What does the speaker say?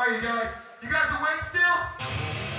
All right, you guys. You guys awake still?